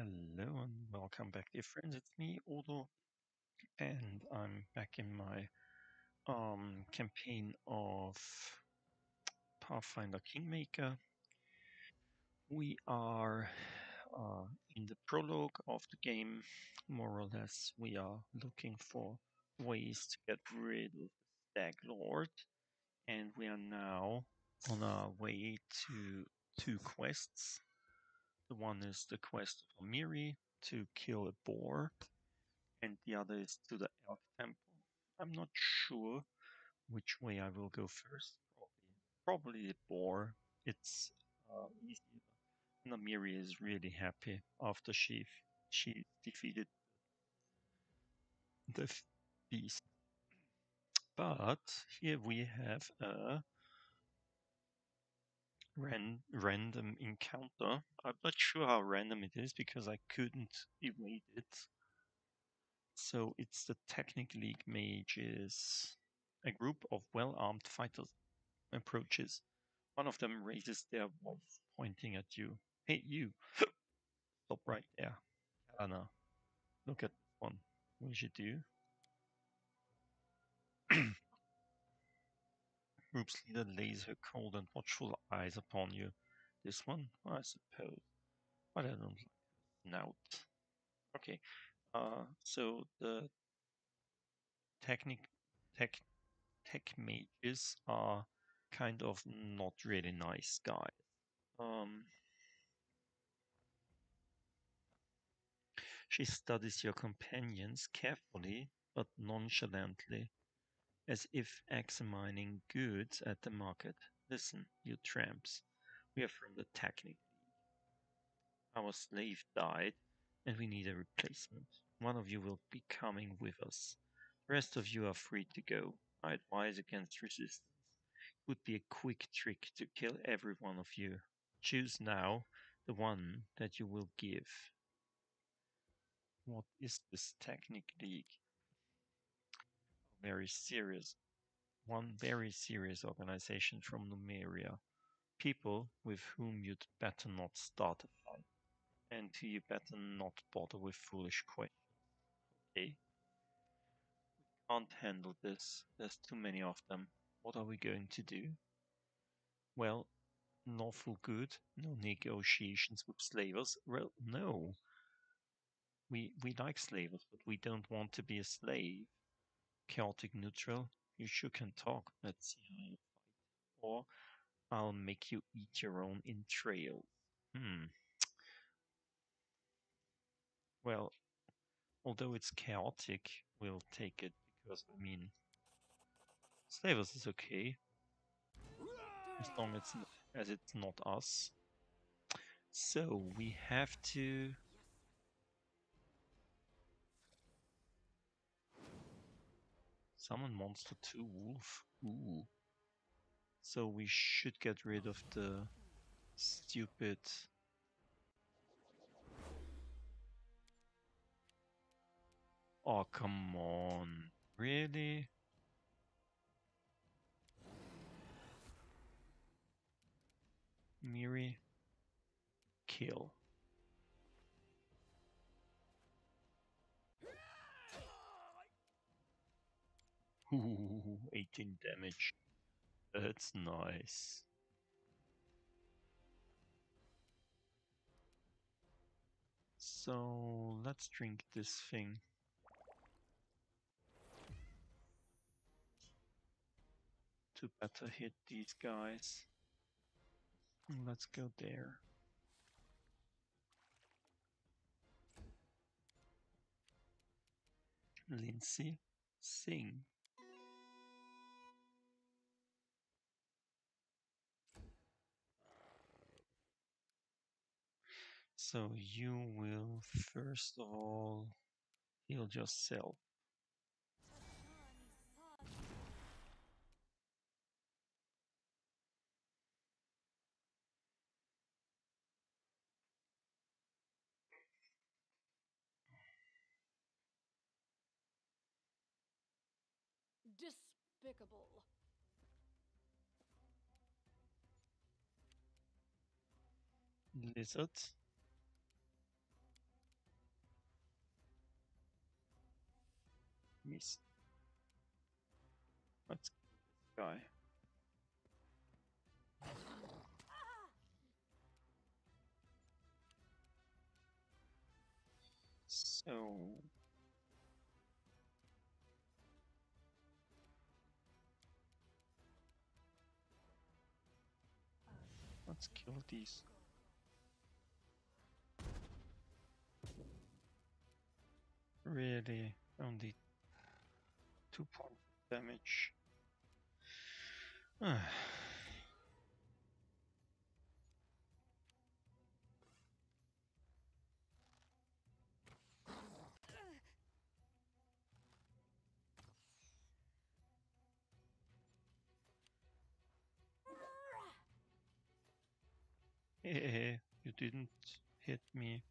Hello and welcome back, dear friends. It's me, Odo, and I'm back in my um, campaign of Pathfinder Kingmaker. We are uh, in the prologue of the game, more or less. We are looking for ways to get rid of the Stag Lord, and we are now on our way to two quests. The one is the quest of Amiri to kill a boar, and the other is to the Elk Temple. I'm not sure which way I will go first. Probably, probably the boar. It's uh, easier. Namiri is really happy after she she defeated the beast. But here we have a ran, random encounter. I'm not sure how random it is because I couldn't evade it. So it's the Technic League mages. A group of well-armed fighters approaches. One of them raises their voice, pointing at you. Hey, you! Stop right there. Anna, look at one. What should do? Group's leader lays her cold and watchful eyes upon you. This one, I suppose. But I don't like snout. Okay, uh, so the technic, tech, tech mages are kind of not really nice guys. Um, she studies your companions carefully but nonchalantly, as if examining goods at the market. Listen, you tramps, we are from the Technic. Our slave died, and we need a replacement. One of you will be coming with us. The rest of you are free to go. I advise against resistance. It would be a quick trick to kill every one of you. Choose now the one that you will give. What is this Technic League? Very serious. One very serious organization from Numeria. People with whom you'd better not start a fight. And who you better not bother with foolish questions. Okay? We can't handle this. There's too many of them. What are we going to do? Well, lawful good, no negotiations with slavers. Well, no. We we like slavers, but we don't want to be a slave. Chaotic neutral, you sure can talk. Let's see how you fight. Or I'll make you eat your own entrails. Hmm. Well, although it's chaotic, we'll take it because I mean, slavers is okay as long as as it's not us. So we have to. Summon monster 2 wolf. Ooh. So we should get rid of the stupid. Oh, come on. Really? Miri? Kill. Ooh, 18 damage. That's nice. So let's drink this thing. To better hit these guys. Let's go there. Lindsay, sing. So you will first of all heal yourself. Despicable. Lizard. Let's go. So let's kill these. Really, only two point damage. Hey, you didn't hit me.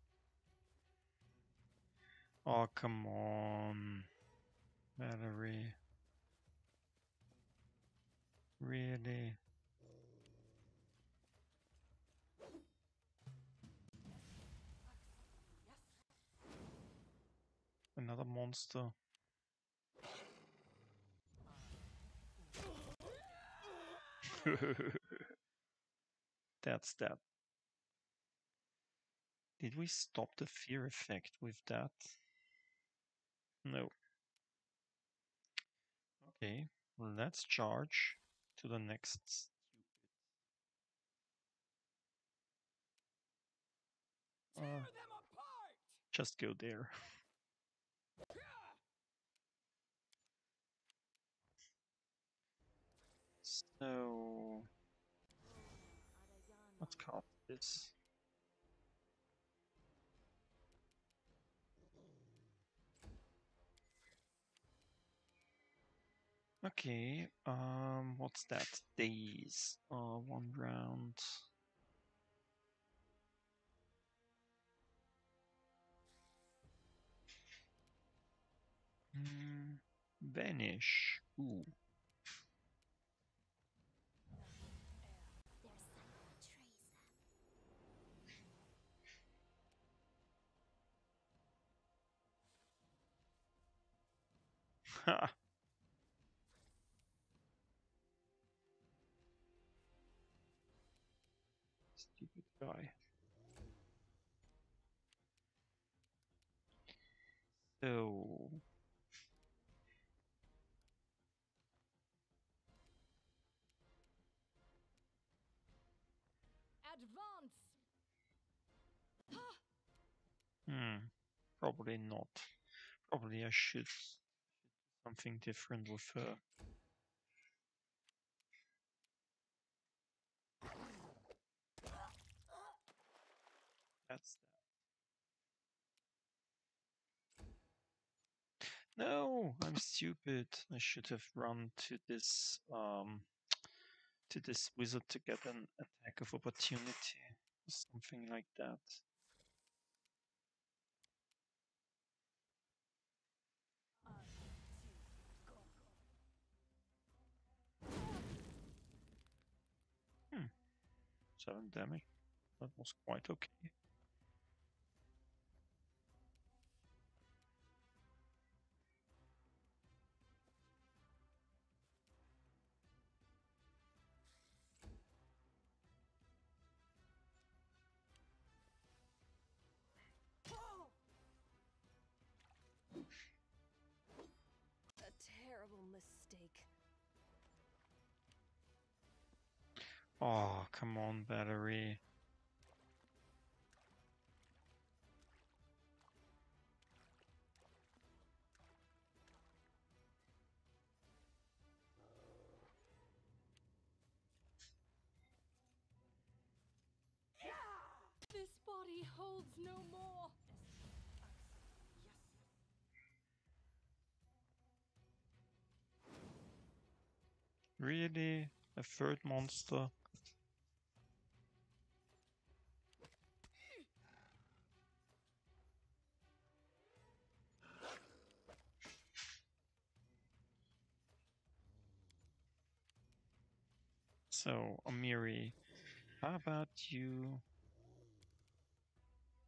Oh, come on. Valerie. Really? Another monster. That's that. Did we stop the fear effect with that? No. Okay, let's charge to the next. Uh, just go there. So let's call this. Okay, um, what's that? Days. Uh, one round. Mm, vanish. Ooh. Ha. Guy. So Advance! Hmm. Probably not. Probably I should, should do something different with her. That's that. No, I'm stupid. I should have run to this um to this wizard to get an attack of opportunity. or Something like that. Seven damage. That was quite okay. Oh, come on, battery. This body holds no more. Really? A third monster? So, Amiri, how about you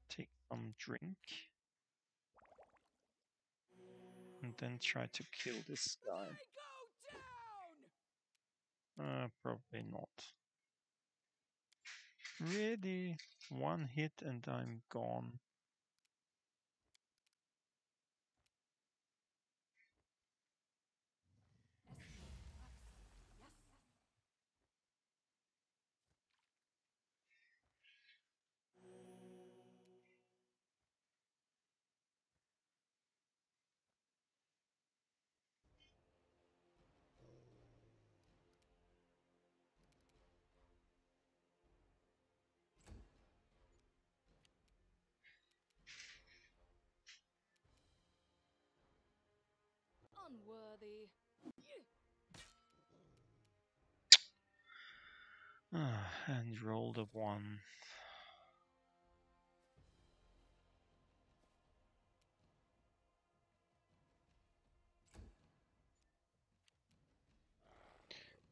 take some drink? And then try to kill this guy. I. Uh, probably not. Really? One hit and I'm gone. and roll the one.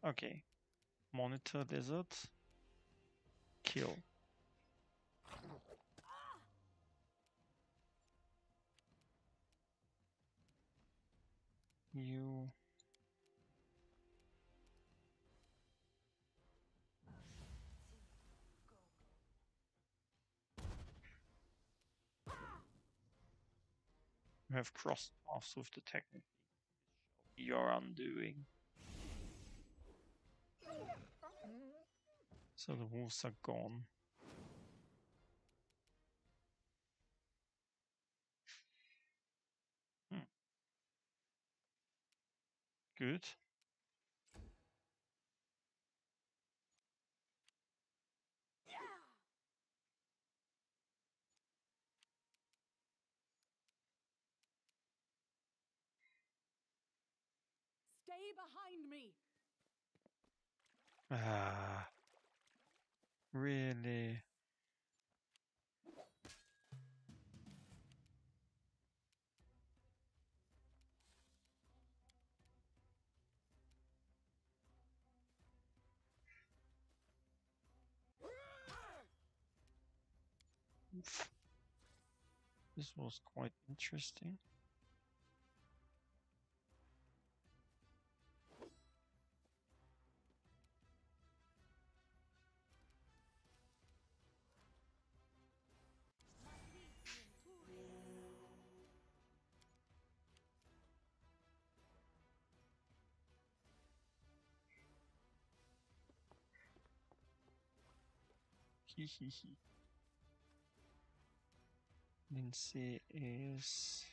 Okay. Monitor lizard. Kill. You. Have crossed paths with the Technic. Your undoing. So the wolves are gone. Hmm. Good. Stay behind me. Ah. Really? This was quite interesting. Lindsay is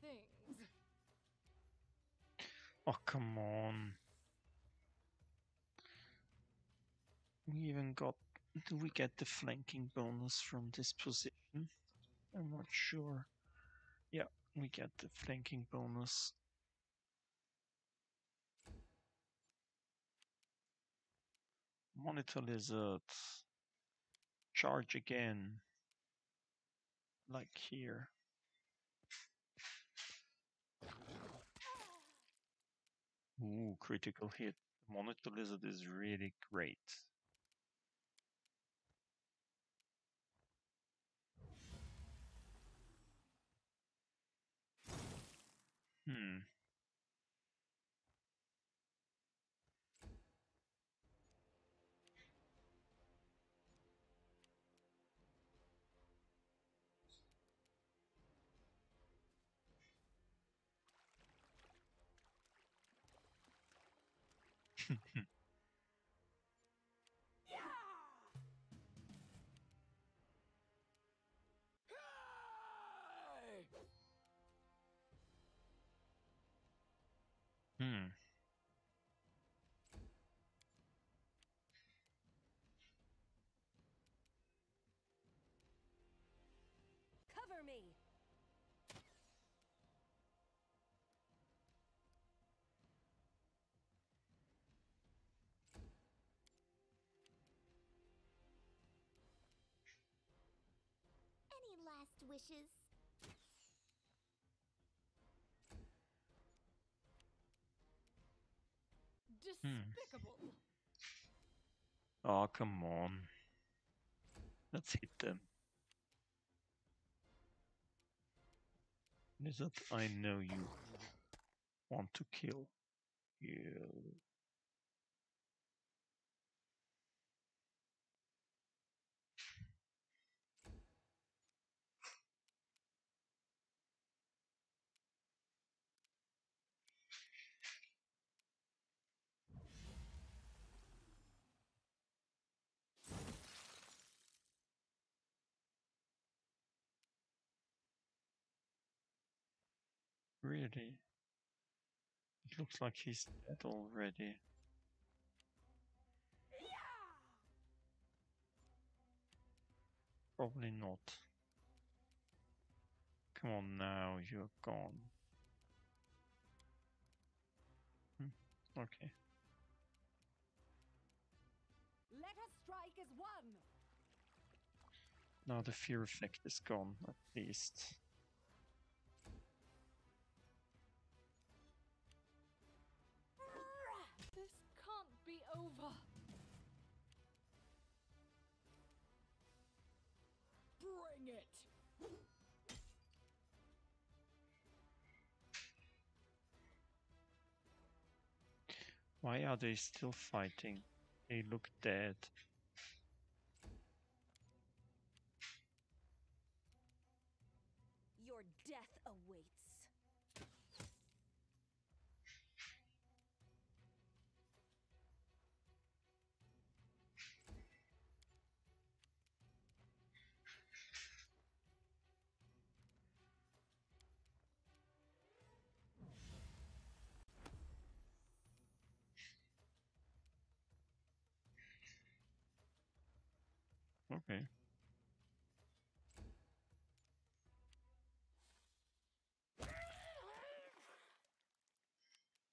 Things. Oh, come on. We even got. Do we get the flanking bonus from this position? I'm not sure. Yeah, we get the flanking bonus. Monitor lizard. Charge again. Like here. Ooh, critical hit. Monitor lizard is really great. Hmm. Any wishes? Despicable. Oh, come on. Let's hit them. Lizard, I know you want to kill. You. Really? It looks like he's dead already. Probably not. Come on now, you're gone. Hmm, Okay. Let us strike as one. Now the fear effect is gone, at least. Over. Bring it! Why are they still fighting? They look dead.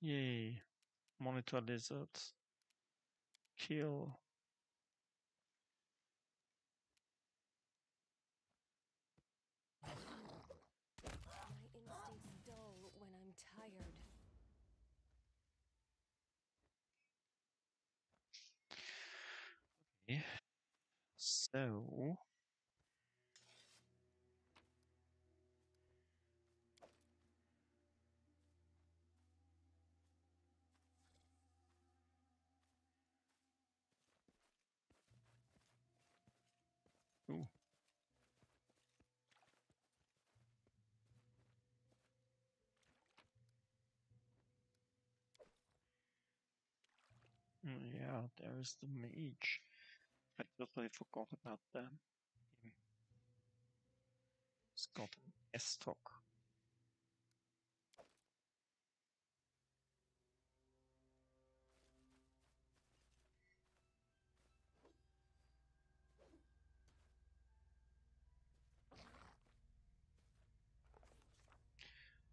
Yay. Monitor lizards. Kill. My instincts dull when I'm tired. Okay. So. Ooh. Mm, Oh, yeah, there is the mage. I totally forgot about them. Him. He's got an S-Talk.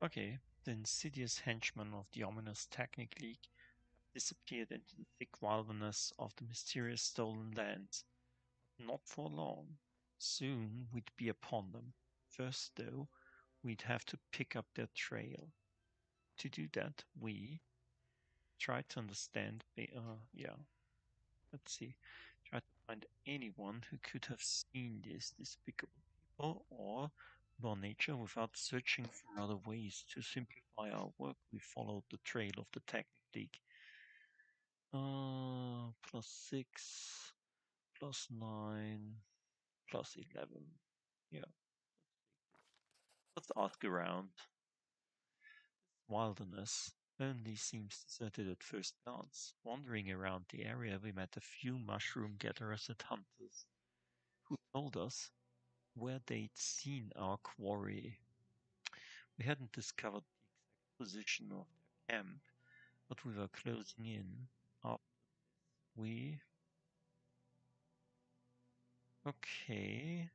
Okay, the insidious henchman of the ominous Technic League disappeared into the thick wilderness of the mysterious stolen lands. Not for long. Soon we'd be upon them. First, though, we'd have to pick up their trail. To do that, we try to understand. Uh, yeah. Let's see. Try to find anyone who could have seen these despicable people or raw nature without searching for other ways to simplify our work. We followed the trail of the Technic League. Plus six, plus nine, plus eleven. Yeah. Let's ask around. Wilderness only seems deserted at first glance. Wandering around the area, we met a few mushroom gatherers and hunters who told us where they'd seen our quarry. We hadn't discovered the exact position of their camp, but we were closing in. We. Okay.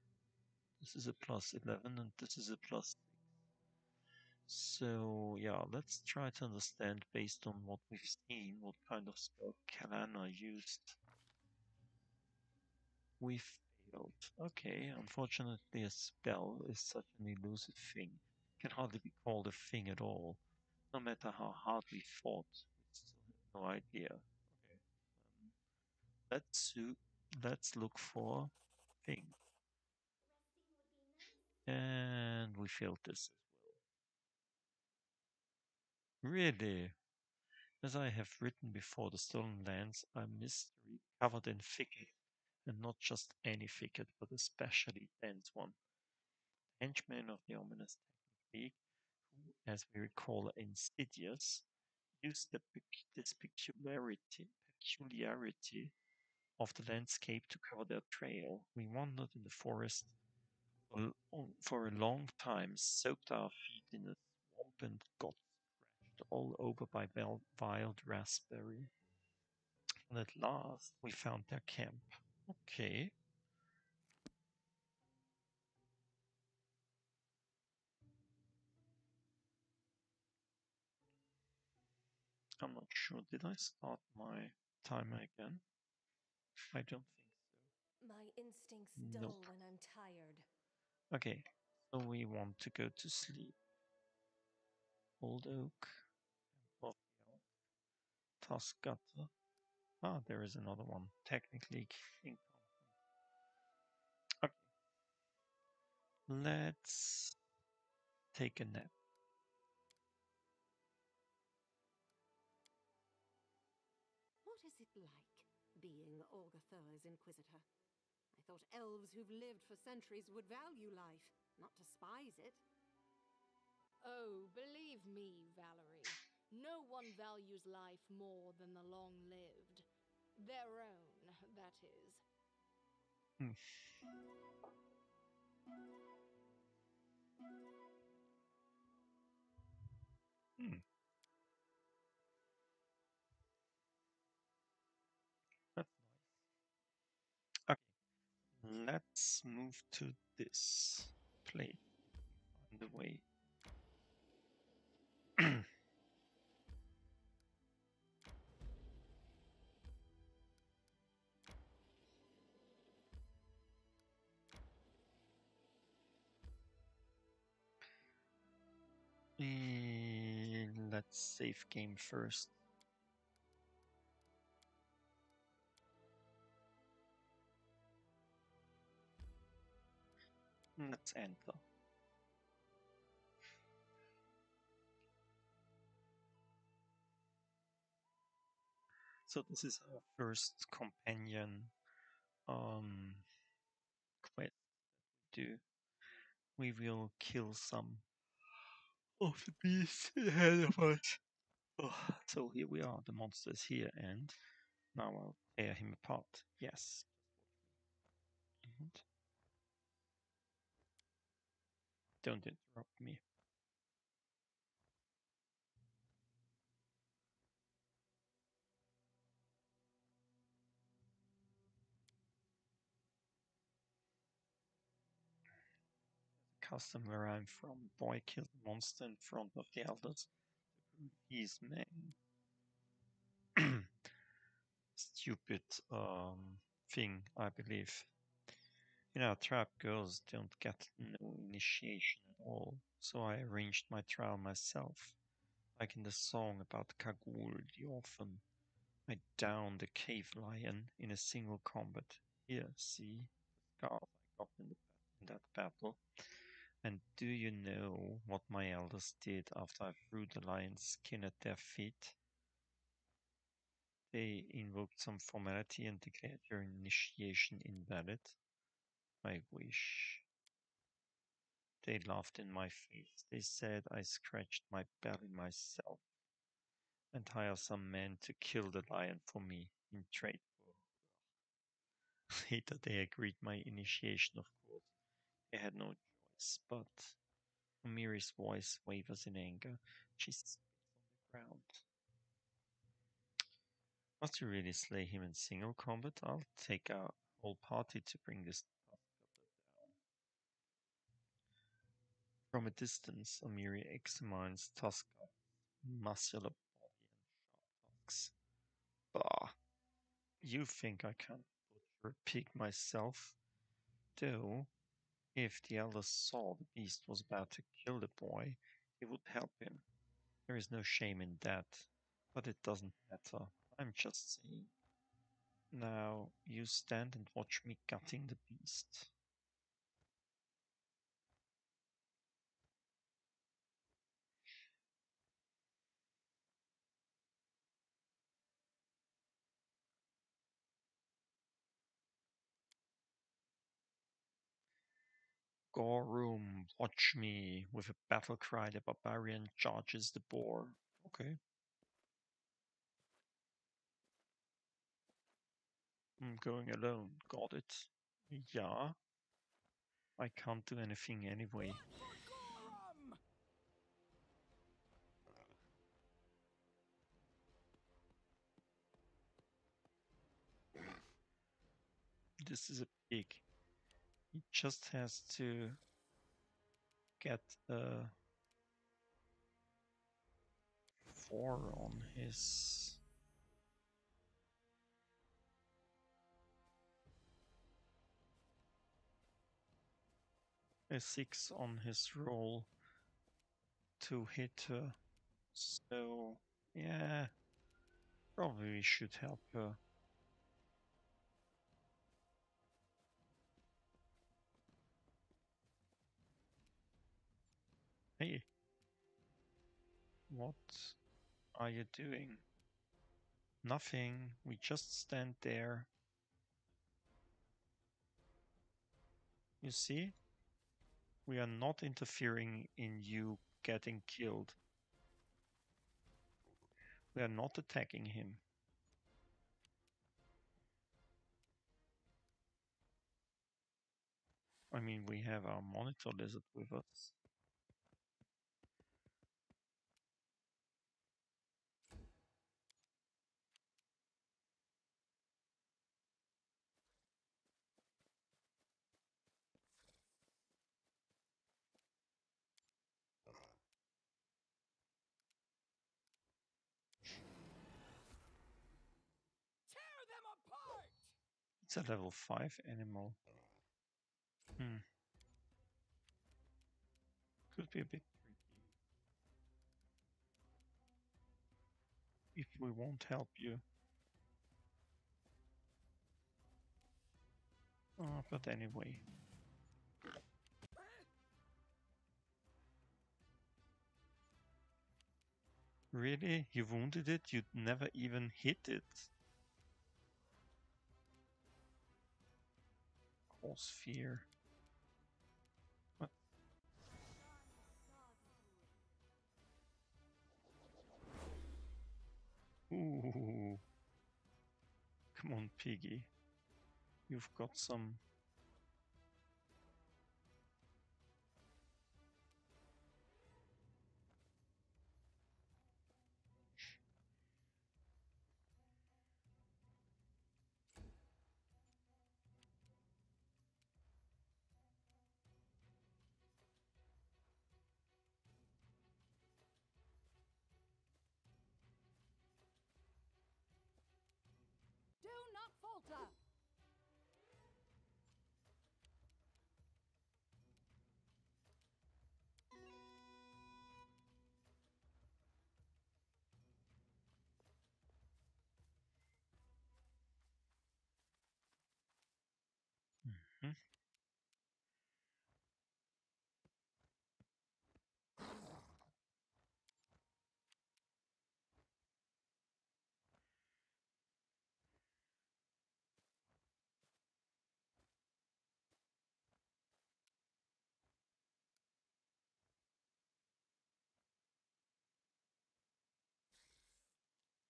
This is a plus 11 and this is a plus 6. So, yeah, let's try to understand based on what we've seen what kind of spell Kalana used. We failed. Okay, unfortunately, a spell is such an elusive thing. Can hardly be called a thing at all. No matter how hard we fought, we still have no idea. Let's let's look for thing. And we failed this as well. Really? As I have written before, the stolen lands are mystery covered in thicket, and not just any thicket, but especially dense one. The henchmen of the ominous Technic League, who, as we recall, are insidious, use the, this peculiarity, peculiarity of the landscape to cover their trail. We wandered in the forest for, a long time, soaked our feet in the swamp, and got scratched all over by wild raspberry. And at last, we found their camp. Okay. I'm not sure. Did I start my timer again? I don't think so. My instincts dull Nope. when I'm tired. Okay, so we want to go to sleep. Old Oak, Temple of the Elk, Tuskgutter. Ah, there is another one. Technically. Okay. Let's take a nap. Urgathoa's inquisitor? I thought elves who've lived for centuries would value life, not despise it. Oh, believe me, Valerie, no one values life more than the long lived. Their own, that is. Hmm. Hmm. Let's move to this plate. On the way. Let's save game first. Let's enter. So this is our first companion um quest we do. We will kill some of the beasts ahead of us. Oh, so here we are, the monster's here, and now I'll tear him apart. Yes. And don't interrupt me. custom where I'm from. Boy killed monster in front of the elders. He's man. Stupid um, thing, I believe. You know, trap girls don't get no initiation at all, so I arranged my trial myself. Like in the song about Kagul, the orphan. I downed a cave lion in a single combat. Here, see the scars I got in, the, in that battle. And do you know what my elders did after I threw the lion's skin at their feet? They invoked some formality and declared your initiation invalid. I wish. They laughed in my face. They said I scratched my belly myself and hire some men to kill the lion for me in trade. Later they agreed my initiation, of course. They had no choice, but Miri's voice wavers in anger. She spits on the ground. Must you really slay him in single combat? I'll take our whole party to bring this Tuskgutter down. From a distance, Amiri examines Tuskgutter's muscular body and sharp tusks. Bah! You think I can't butcher a pig myself? Though, if the elders saw the beast was about to kill the boy, he would help him. There is no shame in that, but it doesn't matter. I'm just saying. Now, you stand and watch me gutting the beast. Gorum, watch me! With a battle cry, the barbarian charges the boar. Okay. I'm going alone, got it. Yeah. I can't do anything anyway. This is a pig. He just has to get a four on his a six on his roll to hit her. So yeah, probably should help her. Hey, what are you doing? Nothing. We just stand there. You see? We are not interfering in you getting killed. We are not attacking him. I mean, we have our monitor lizard with us. Tear them apart! It's a level 5 animal. Hmm. Could be a bit tricky. If we won't help you. Oh, but anyway. Really? You wounded it? You'd never even hit it? Cause fear. What? Ooh. Come on, piggy. You've got some. Hmm?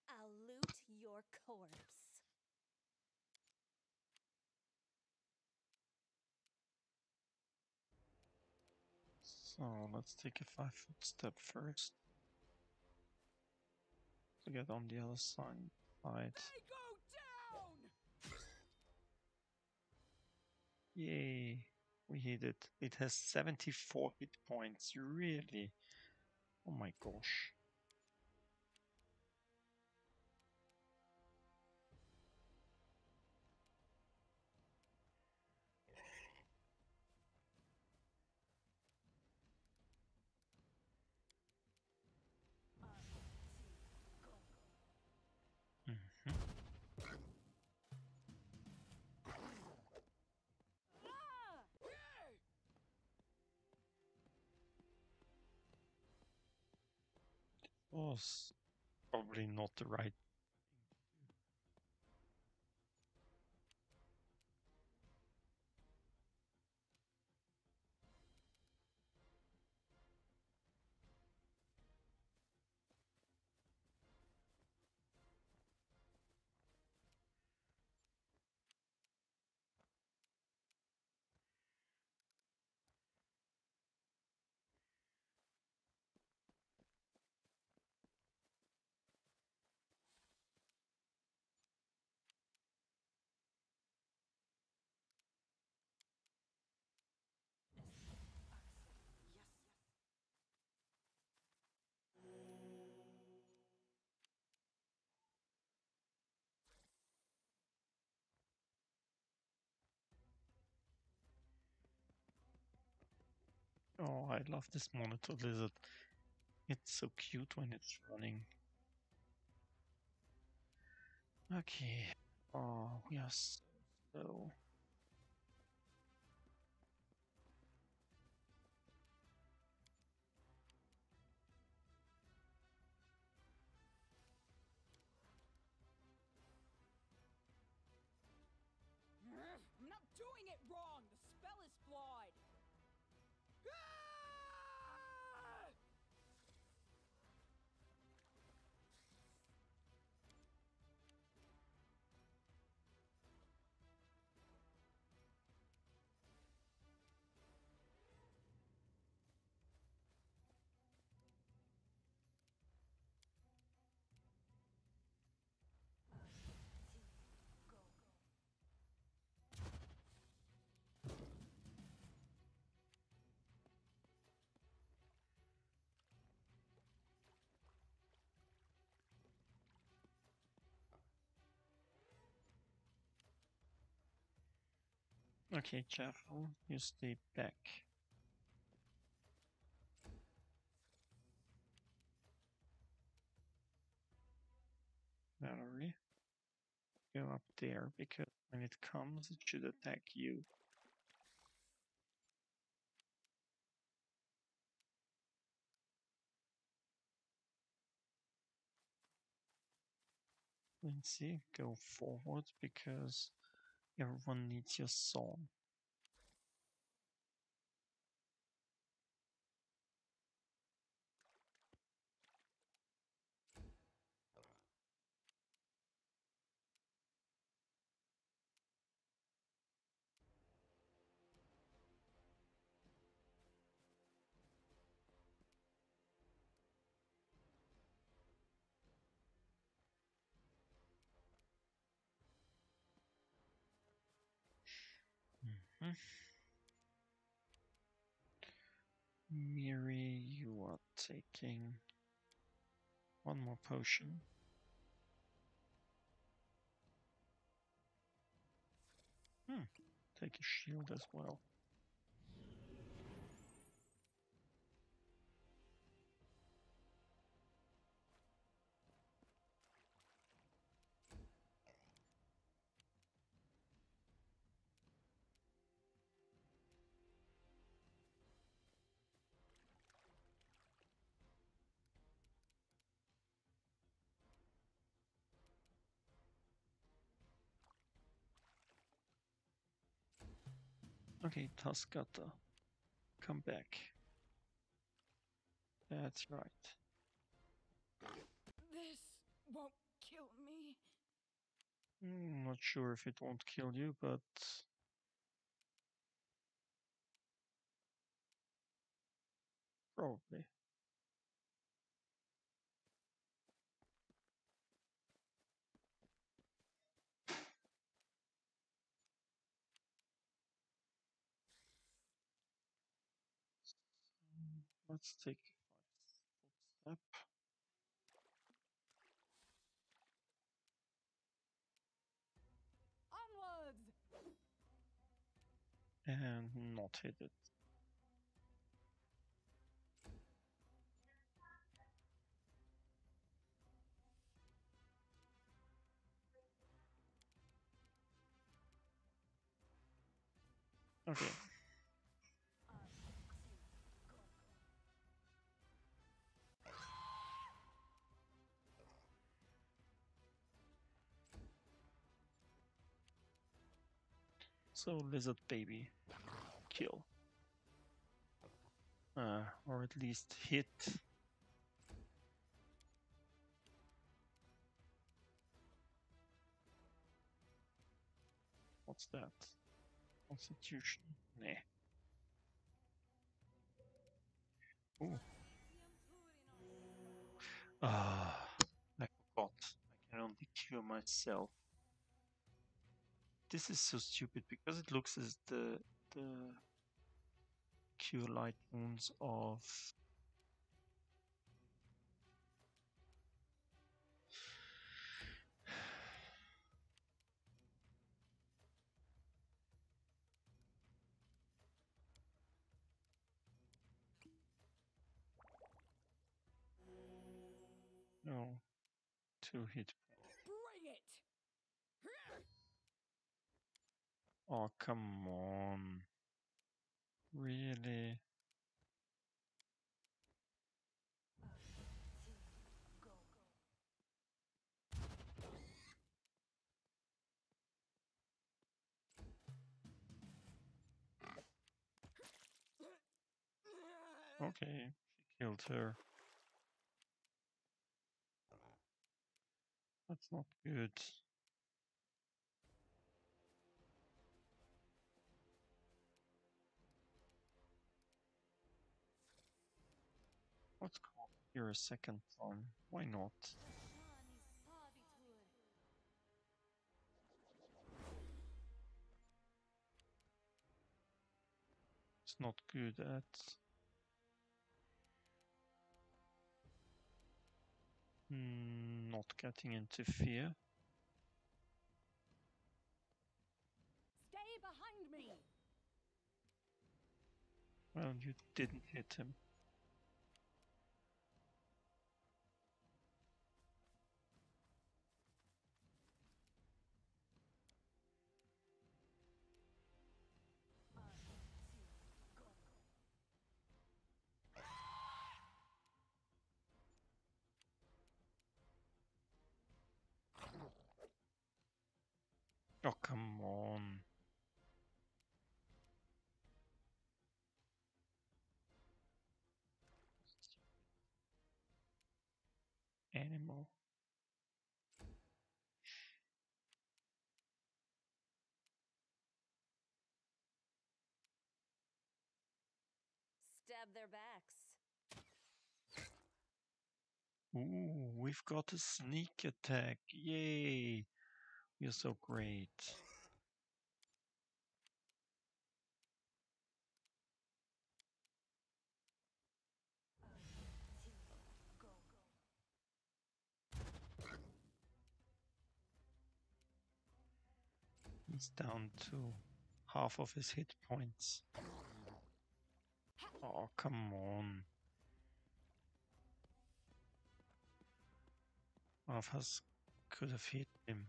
I'll loot your corpse. So let's take a five foot step first. To get on the other side. Side. They go down! Yay! We hit it. It has 74 hit points. Really? Oh my gosh. Was probably not the right Oh, I love this monitor lizard. It's so cute when it's running. Okay. Oh, we are so Okay, Jaethal, you stay back. Valerie, go up there because when it comes, it should attack you. Linzi, go forward because everyone needs your song. Mhm. Miri, you are taking one more potion. Hmm, take a shield as well. Okay, Tascata, come back. That's right. This won't kill me. Mm, not sure if it won't kill you, but probably. Let's take a five step. Onwards! and not hit it. Okay. So lizard baby, kill. Uh, or at least hit. What's that? Constitution? Nah. Ooh. Ah, I forgot. I can only cure myself. This is so stupid because it looks as the the cure light wounds of no. Two hit Bring Oh, come on. Really? Okay, she killed her. That's not good. Let's call here a second time. Why not? It's not good at Mm, not getting into fear. Stay behind me! Well, you didn't hit him. Animal. Stab their backs. Ooh, we've got a sneak attack. Yay! You're so great. He's down to half of his hit points. Oh, come on. One of us could have hit him.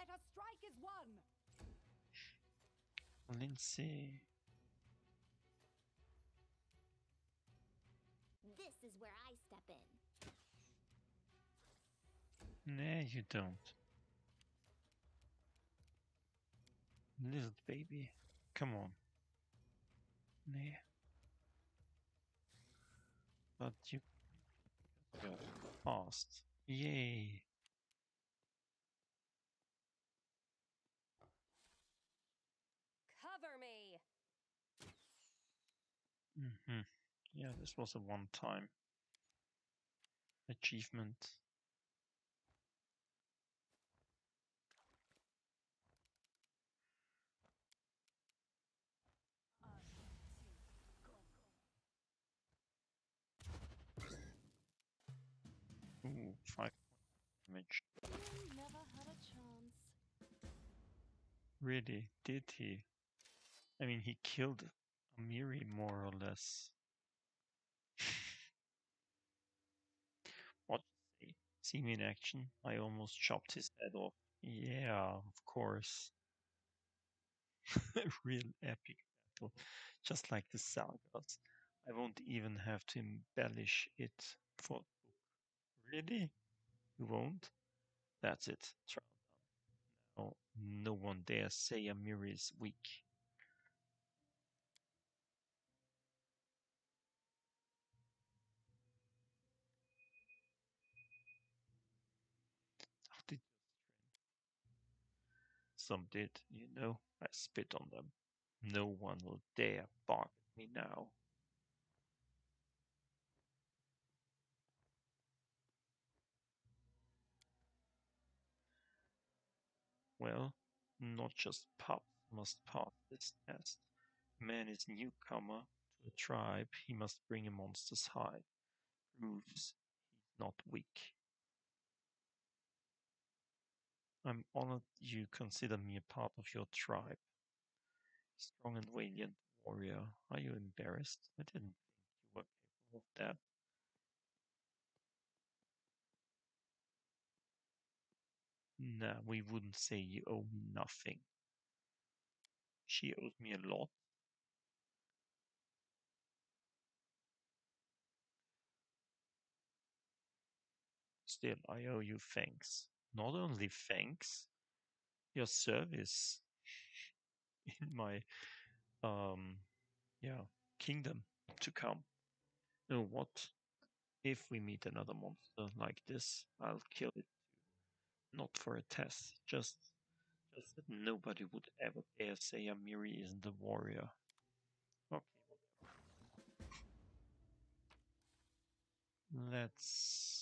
Let us strike as one! Linzi. This is where I step in. Nah, you don't. Little baby. Come on. Nah. But you got fast. Yay. Mm-hmm. Yeah, this was a one time achievement. Ooh, five damage. Really? Did he? I mean, he killed Amiri more or less. what? See, me in action? I almost chopped his head off. Yeah, of course. Real epic battle, just like the sagas. I won't even have to embellish it for Really? You won't? That's it. Trial done. No, no one dare say Amiri is weak. Some did, you know. I spit on them. No one will dare bark at me now. Well, not just pups must pass this test. Man is newcomer to the tribe, he must bring a monster's hide. Proves he's not weak. I'm honored you consider me a part of your tribe. Strong and valiant warrior, are you embarrassed? I didn't think you were capable of that. Nah, we wouldn't say you owe me nothing. She owes me a lot. Still, I owe you thanks. Not only thanks, your service in my um yeah kingdom to come. You know what? If we meet another monster like this, I'll kill it. Not for a test, just just that nobody would ever dare say Amiri isn't a warrior. Okay. Let's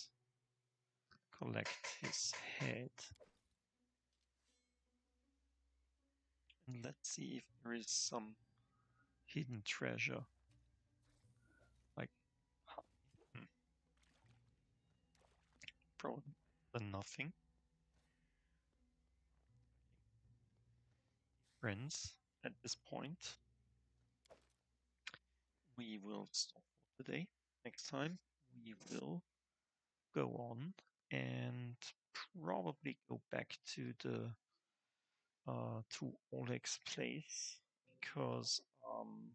collect his head. And let's see if there is some hidden treasure. Like, hmm. probably nothing. Friends, at this point, we will stop for today. Next time, we will go on and probably go back to the uh, to Oleg's place because um,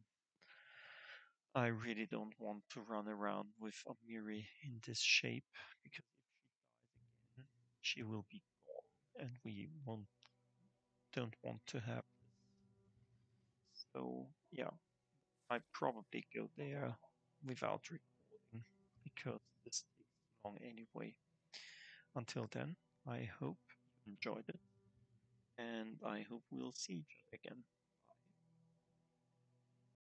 I really don't want to run around with Amiri in this shape because if she dies again, she will be gone, and we won't don't want to have. So yeah, I probably go there without recording because this takes long anyway. Until then, I hope you enjoyed it, and I hope we'll see each other again.